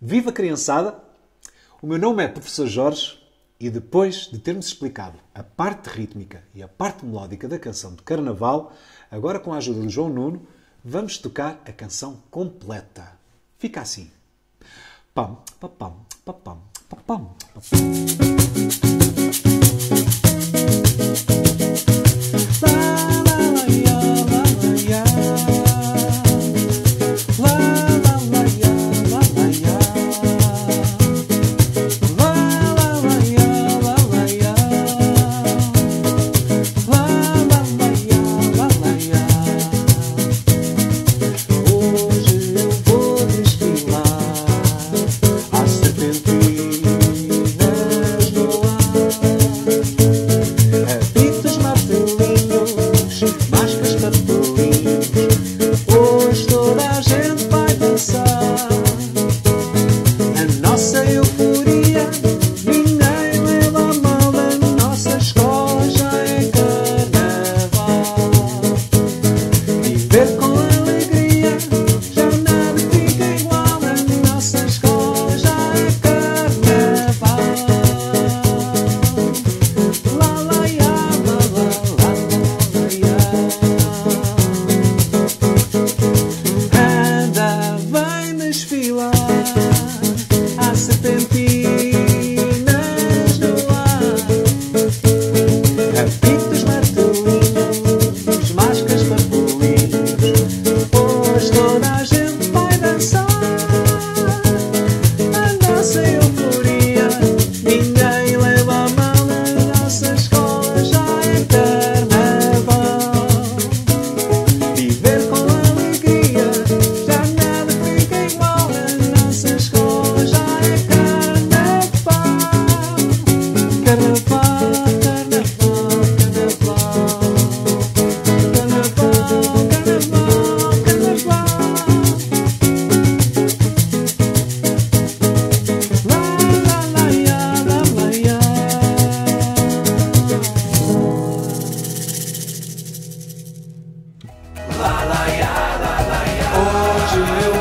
Viva criançada! O meu nome é Professor Jorge e depois de termos explicado a parte rítmica e a parte melódica da canção de Carnaval, agora com a ajuda do João Nuno, vamos tocar a canção completa. Fica assim. Pam, pam pam pam pam pam pam. amar. do